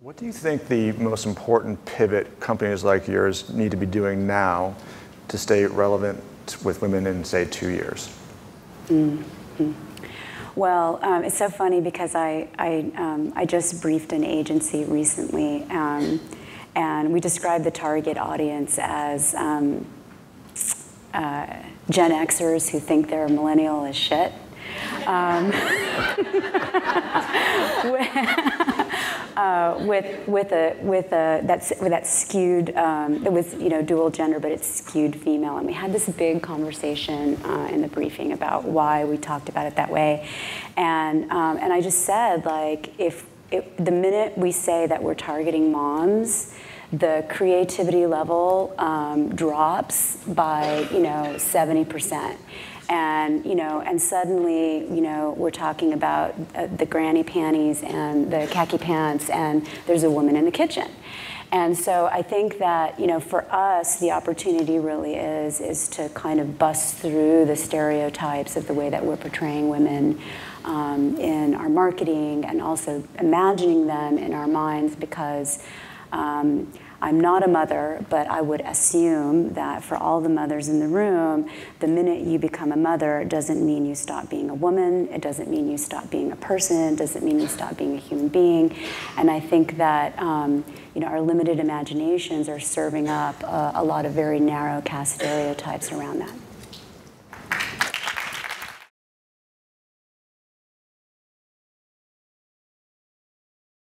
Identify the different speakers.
Speaker 1: What do you think the most important pivot companies like yours need to be doing now to stay relevant with women in, say, two years?
Speaker 2: Mm-hmm. Well, um, it's so funny because I, I, um, I just briefed an agency recently, um, and we described the target audience as um, uh, Gen Xers who think they're millennial as shit. Uh, with with a with a that's with that skewed um, it was you know dual gender but it's skewed female. And we had this big conversation uh, in the briefing about why we talked about it that way. And um, and I just said like if it, the minute we say that we're targeting moms the creativity level um, drops by you know 70 percent. And you know and suddenly you know we're talking about uh, the granny panties and the khaki pants and there's a woman in the kitchen. And so i think that you know for us the opportunity really is is to kind of bust through the stereotypes of the way that we're portraying women um, in our marketing and also imagining them in our minds because um, I'm not a mother, but I would assume that for all the mothers in the room, the minute you become a mother doesn't mean you stop being a woman, it doesn't mean you stop being a person, it doesn't mean you stop being a human being. And I think that um, you know, our limited imaginations are serving up a, a lot of very narrow cast stereotypes around that.